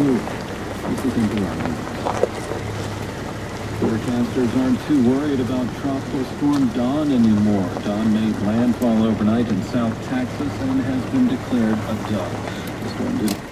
fluid. This is Forecasters aren't too worried about tropical storm Don anymore. Don made landfall overnight in South Texas and has been declared a dud. Storm